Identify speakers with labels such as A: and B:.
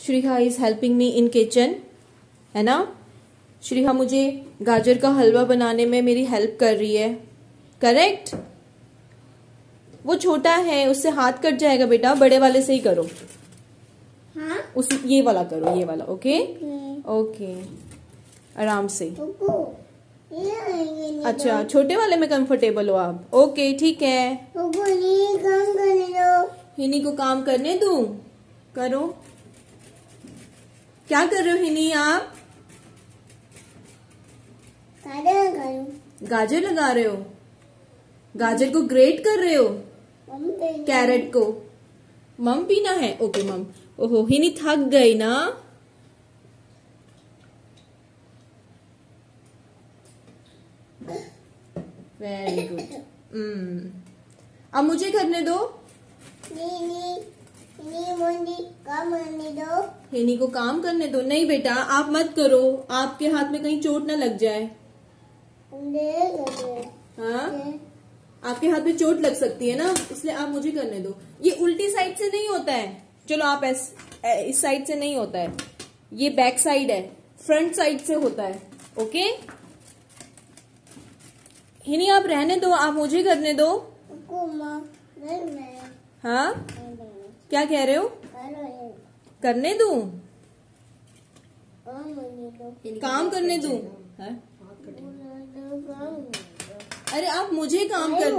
A: Sriha is helping me in kitchen है ना? श्रीहा मुझे गाजर का हलवा बनाने में मेरी हेल्प कर रही है। करेक्ट वो छोटा है उससे हाथ कट जाएगा बेटा बड़े वाले से ही करो।
B: हाँ?
A: उस ये वाला करो ये वाला ओके। ओके आराम से।
B: ये ये
A: अच्छा छोटे वाले में कंफर्टेबल हो आप। ओके ठीक है। हिनी को काम करने दू? करो। क्या कर रहे हो हिनी आप? गाजर लगा रहे हो। गाजर को ग्रेट कर रहे हो? कैरेट को? मम पीना है? ओके मम। ओहो हिनी थक गई ना? वेरी गुड हम्म अब मुझे करने दो।
B: नी नी नी मुंडी काम करने दो।
A: को काम करने दो। नहीं बेटा आप मत करो। आपके हाथ में कहीं चोट ना लग जाए। हाँ? आपके हाथ में चोट लग सकती है ना इसलिए आप मुझे करने दो। ये उल्टी साइड से नहीं होता है। चलो आप ऐस, ऐ- इस साइड से नहीं होता है। ये बैक साइड है। फ्रंट साइड से होता है। ओके? हिनी आप रहने दो आप मुझे करने दो। हाँ? क्या कह रहे हो? करने दू।
B: काम करने दो?
A: हाँ? अरे आप मुझे काम कर